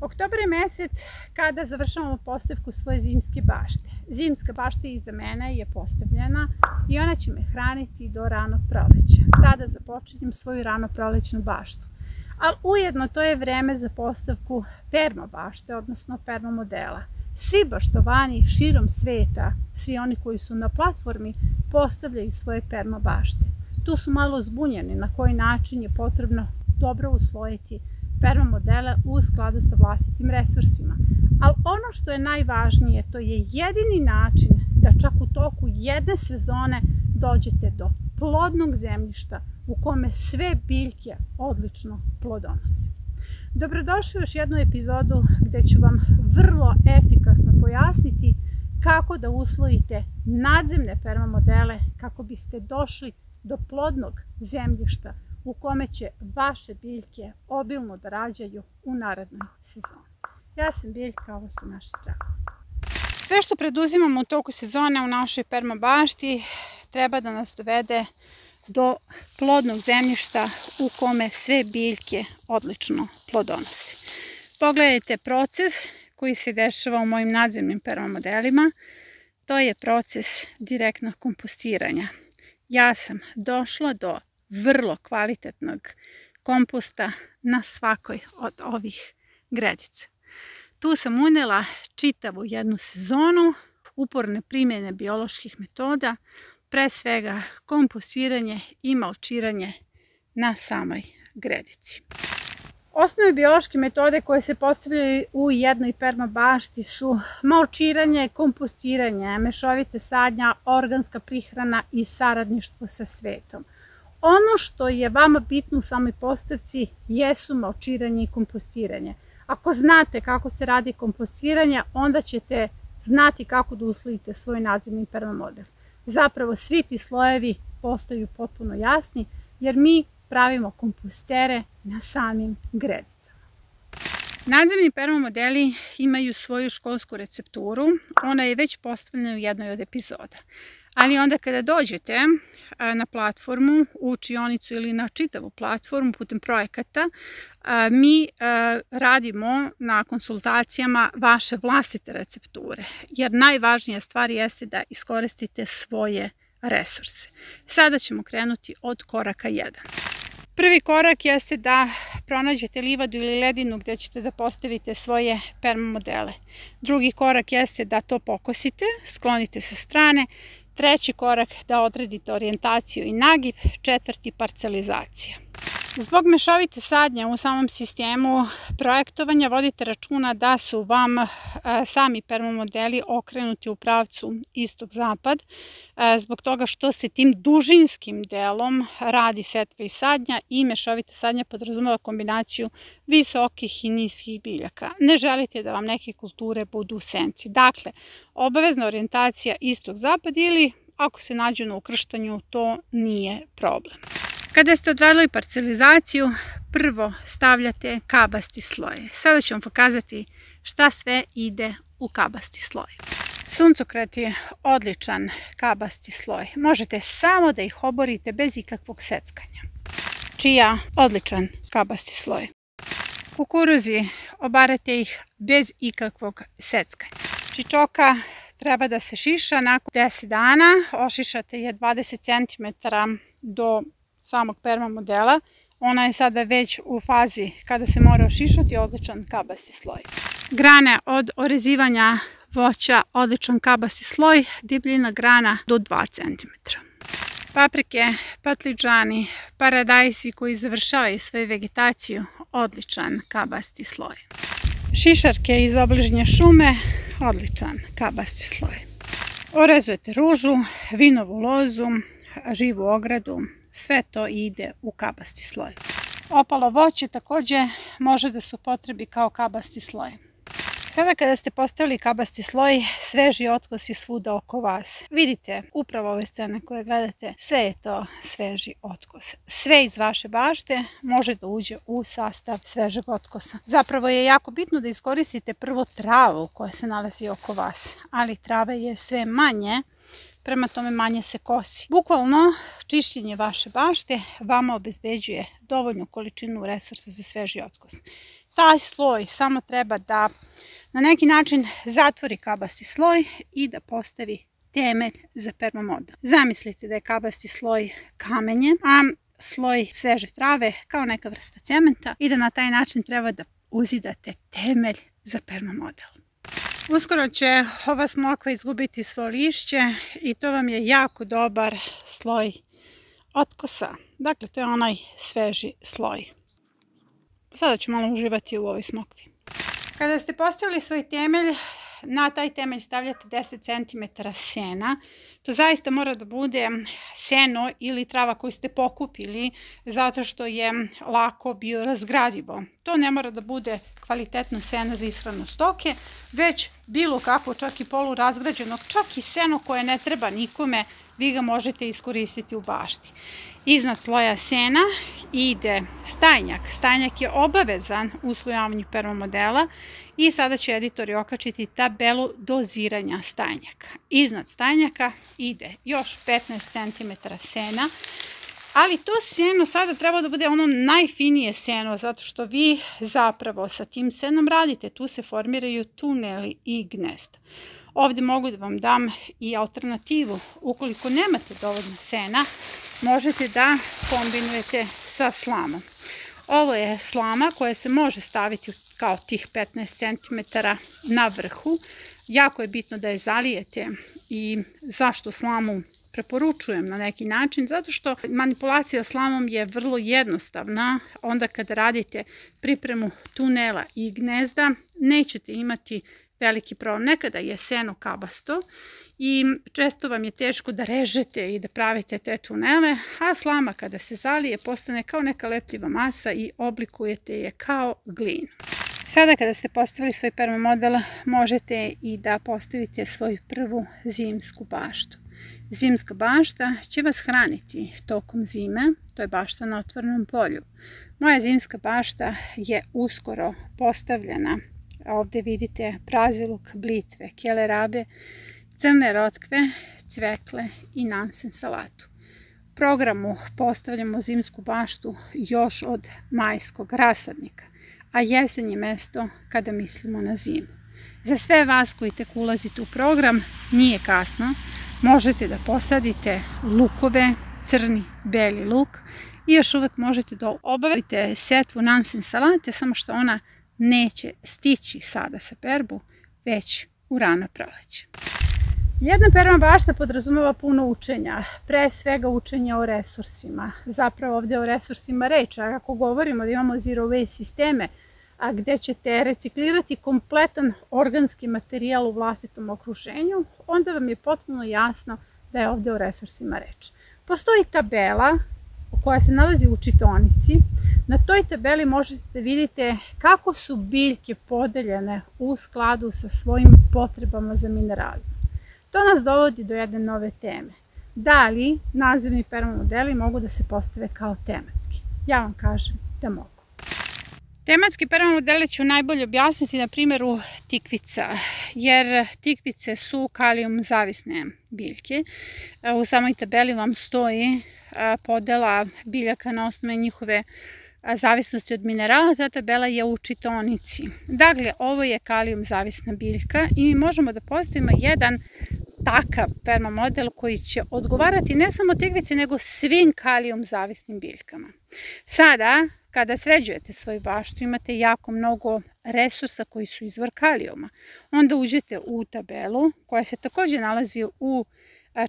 Oktobar je mesec kada završavamo postavku svoje zimske bašte. Zimska bašta iza mene je postavljena i ona će me hraniti do ranog proleća. Tada započinjem svoju rano prolećnu baštu. Ali ujedno to je vreme za postavku perma bašte, odnosno perma modela. Svi baštovani širom sveta, svi oni koji su na platformi, postavljaju svoje perma bašte. Tu su malo zbunjeni na koji način je potrebno dobro usvojiti perma modele u skladu sa vlastitim resursima. Ali ono što je najvažnije, to je jedini način da čak u toku jedne sezone dođete do plodnog zemljišta u kome sve biljke odlično plodonose. Dobrodošli u još jednu epizodu gde ću vam vrlo efikasno pojasniti kako da usvojite nadzemne permamodele kako biste došli do plodnog zemljišta u kome će vaše biljke obilno da rađaju u narednoj sezoni. Ja sam Biljka, ovo su naše tragovi. Sve što preduzimamo u toku sezone u našoj permabašti treba da nas dovede do plodnog zemljišta u kome sve biljke odlično plodonose. Pogledajte proces koji se dešava u mojim nadzemnim permamodelima. To je proces direktnog kompostiranja. Ja sam došla do vrlo kvalitetnog komposta na svakoj od ovih gredica. Tu sam unela čitavu jednu sezonu uporne primjene bioloških metoda, pre svega kompostiranje i malčiranje na samoj gredici. Osnove biološke metode koje se postavljaju u jednoj permabašti su malčiranje, kompostiranje, mešovite sadnja, organska prihrana i saradništvo sa svetom. Ono što je vama bitno u samoj postavci jesu malčiranje i kompostiranje. Ako znate kako se radi kompostiranje, onda ćete znati kako da uslovite svoj nadzemni permamodel. Zapravo svi ti slojevi postaju potpuno jasni, jer mi pravimo kompostere na samim gredicama. Nadzemni permamodeli imaju svoju školsku recepturu, ona je već postavljena u jednoj od epizoda. Ali onda kada dođete na platformu, u učionicu ili na čitavu platformu putem projekata, mi radimo na konsultacijama vaše vlastite recepture. Jer najvažnija stvar jeste da iskoristite svoje resurse. Sada ćemo krenuti od koraka 1. Prvi korak jeste da pronađete livadu ili ledinu gde ćete da postavite svoje permamodele. Drugi korak jeste da to pokosite, sklonite sa strane Treći korak da odredite orijentaciju i nagib, četvrti parcelizacija. Zbog mešovite sadnje u samom sistemu projektovanja vodite računa da su vam e, sami permomodeli okrenuti u pravcu istog-zapad, e, zbog toga što se tim dužinskim delom radi setva i sadnja i mešovita sadnja podrazumeva kombinaciju visokih i niskih biljaka. Ne želite da vam neke kulture budu u senci. Dakle, obavezna orijentacija istog-zapad ili ako se nađu na ukrštanju, to nije problem. Kada ste odradili parcelizaciju, prvo stavljate kabasti sloj. Sada ću vam pokazati šta sve ide u kabasti sloj. Suncokret je odličan kabasti sloj. Možete samo da ih oborite bez ikakvog seckanja. Čija odličan kabasti sloj. Kukuruzi obarate ih bez ikakvog seckanja. Čičoka treba da se šiša nakon 10 dana. Ošišate je 20 cm do samog perma modela. Ona je sada već u fazi kada se mora ošišati, odličan kabasti sloj. Grane od orezivanja voća, odličan kabasti sloj, debljina grana do 2 cm. Paprike, patliđani, paradajsi koji završavaju svoju vegetaciju, odličan kabasti sloj. Šišarke iz obližnje šume, odličan kabasti sloj. Orezujete ružu, vinovu lozu, živu ogradu, sve to ide u kabasti sloj. Opalo voće takođe može da se upotrebi kao kabasti sloj. Sada kada ste postavili kabasti sloj, sveži otkos je svuda oko vas. Vidite, upravo ove scene koje gledate, sve je to sveži otkos. Sve iz vaše bašte može da uđe u sastav svežeg otkosa. Zapravo je jako bitno da iskoristite prvo travu koja se nalazi oko vas, ali trave je sve manje, prema tome manje se kosi. Bukvalno čišćenje vaše bašte vama obezbeđuje dovoljnu količinu resursa za sveži otkos. taj sloj samo treba da na neki način zatvori kabasti sloj i da postavi temelj za permamodel. Zamislite da je kabasti sloj kamenje, a sloj sveže trave kao neka vrsta cementa i da na taj način treba da uzidate temelj za permamodel. Uskoro će ova smokva izgubiti svoje lišće i to vam je jako dobar sloj otkosa. Dakle, to je onaj sveži sloj. Sada ću malo uživati u ovoj smokvi. Kada ste postavili svoj temelj, na taj temelj stavljate 10 cm sena. To zaista mora da bude seno ili trava koju ste pokupili zato što je lako bio razgradivo. To ne mora da bude kvalitetno seno za ishranu stoke, već bilo kako, čak i polu razgrađenog, čak i seno koje ne treba nikome, vi ga možete iskoristiti u bašti. Iznad sloja sena ide stajnjak. Stajnjak je obavezan u slojavanju permomodela i sada će editori okačiti tabelu doziranja stajnjaka. Iznad stajnjaka ide još 15 cm sena, ali to seno sada treba da bude ono najfinije seno, zato što vi zapravo sa tim senom radite, tu se formiraju tuneli i gnezda. Ovde mogu da vam dam i alternativu. Ukoliko nemate dovoljno sena, možete da kombinujete sa slamom. Ovo je slama koja se može staviti kao tih 15 cm na vrhu. Jako je bitno da je zalijete i zašto slamu preporučujem na neki način, zato što manipulacija slamom je vrlo jednostavna. Onda kada radite pripremu tunela i gnezda, nećete imati veliki problem. Nekada je seno kabasto i često vam je teško da režete i da pravite te tunele, a slama kada se zalije postane kao neka lepljiva masa i oblikujete je kao glinu. Sada kada ste postavili svoj prvi model, možete i da postavite svoju prvu zimsku baštu. Zimska bašta će vas hraniti tokom zime, to je bašta na otvornom polju. Moja zimska bašta je uskoro postavljena Ovde vidite praziluk, blitve, kelerabe, crne rotkve, cvekle i nansen salatu. Programu postavljamo zimsku baštu još od majskog rasadnika, a jesen je mesto kada mislimo na zimu. Za sve vas koji tek ulazite u program, nije kasno, možete da posadite lukove, crni, beli luk i još uvek možete da obavite setvu nansen salate, samo što ona neće stići sada sa perbu, već u rano proleće. Jedna perma bašta podrazumeva puno učenja, pre svega učenja o resursima. Zapravo ovde o resursima reč, a ako govorimo da imamo zero waste sisteme, a gde ćete reciklirati kompletan organski materijal u vlastitom okruženju, onda vam je potpuno jasno da je ovde o resursima reč. Postoji tabela koja se nalazi u čitonici. Na toj tabeli možete da vidite kako su biljke podeljene u skladu sa svojim potrebama za mineralima. To nas dovodi do jedne nove teme. Da li nazivni permamodeli mogu da se postave kao tematski? Ja vam kažem da mogu. Tematski permamodele ću najbolje objasniti na primjeru tikvica, jer tikvice su kalijum zavisne biljke. U samoj tabeli vam stoji podela biljaka na osnovu njihove zavisnosti od minerala, ta tabela je u čitonici. Dakle, ovo je kalijum zavisna biljka i možemo da postavimo jedan takav permamodel koji će odgovarati ne samo tigvici, nego svim kalijum zavisnim biljkama. Sada, kada sređujete svoju baštu, imate jako mnogo resursa koji su izvor kalijuma. Onda uđete u tabelu koja se takođe nalazi u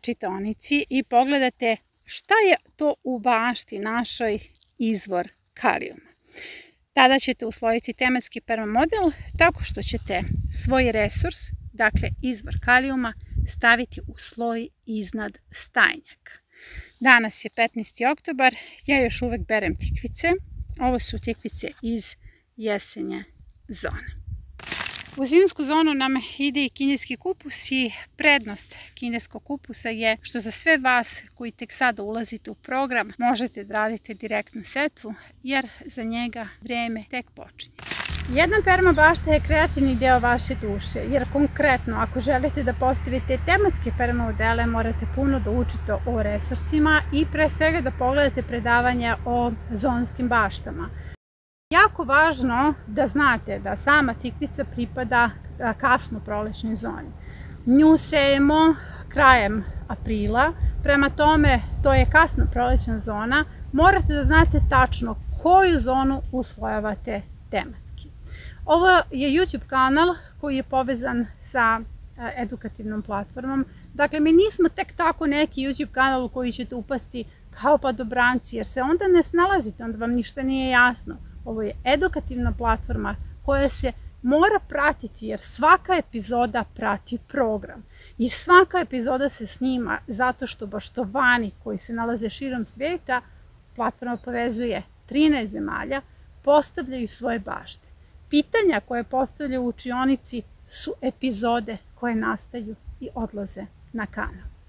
čitonici i pogledate šta je to u bašti našoj izvor kalijuma. Tada ćete uslojiti tematski permamodel tako što ćete svoj resurs, dakle izvor kalijuma, staviti u sloj iznad stajnjaka. Danas je 15. oktobar, ja još uvek berem tikvice. Ovo su tikvice iz jesenje zone. U zimsku zonu nam ide i kineski kupus i prednost kineskog kupusa je što za sve vas koji tek sada ulazite u program možete da radite direktnu setvu jer za njega vreme tek počinje. Jedna perma bašta je kreativni deo vaše duše, jer konkretno ako želite da postavite tematske perma modele morate puno da učite o resursima i pre svega da pogledate predavanja o zonskim baštama. Jako važno da znate da sama tikvica pripada kasno prolećnoj zoni. Nju sejemo krajem aprila, prema tome to je kasno prolećna zona, morate da znate tačno koju zonu uslojavate tematski. Ovo je YouTube kanal koji je povezan sa edukativnom platformom. Dakle, mi nismo tek tako neki YouTube kanal u koji ćete upasti kao pa dobranci, jer se onda ne snalazite, onda vam ništa nije jasno. Ovo je edukativna platforma koja se mora pratiti jer svaka epizoda prati program i svaka epizoda se snima zato što baštovani koji se nalaze širom svijeta platforma povezuje 13 zemalja, postavljaju svoje bašte. Pitanja koje postavljaju u učionici su epizode koje nastaju i odlaze na kanal.